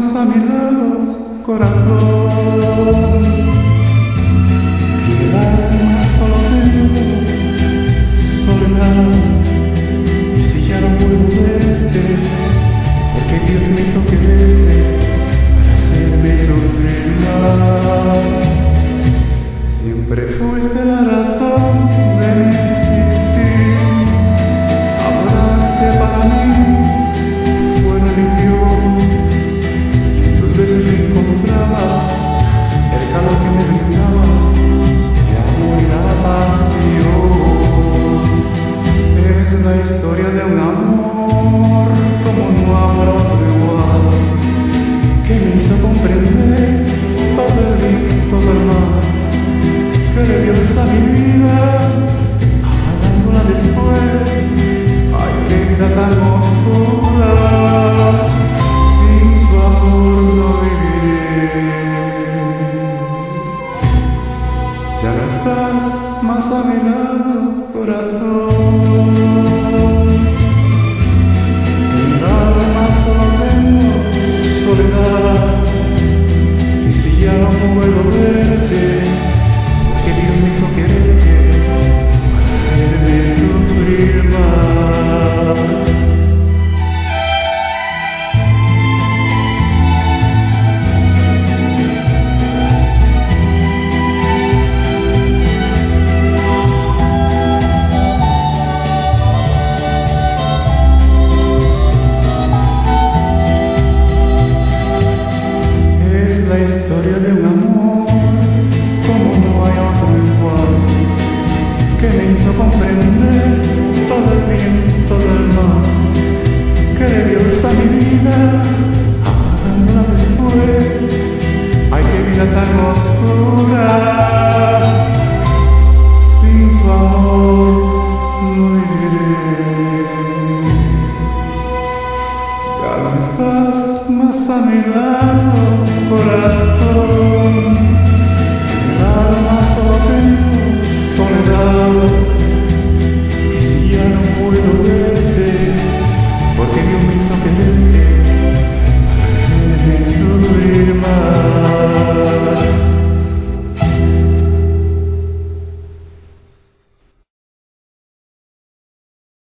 más a mi lado, corazón. Y el alma solo tengo soledad. Y si ya no puedo verte, porque Dios me hizo que historia de un amor como no habrá otro igual, que me hizo comprender todo el bien, todo el mal, que le dio a mi vida, apagándola después, ay, que vida tan oscura, sin tu amor no viviré. Ya no estás más a mi lado, corazón. Y si ya no puedo verte, θα μιλάω χωραθώ